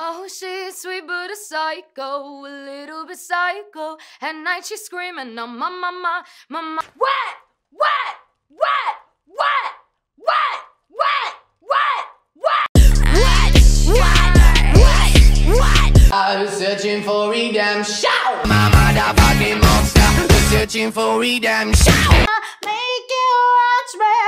Oh, she's sweet but a psycho, a little bit psycho. At night she's screaming, no, my, ma, ma, ma, ma. What? What? What? What? What? What? What? What? I was searching for redemption. My motherfucking monster was searching for redemption. Make you watch me.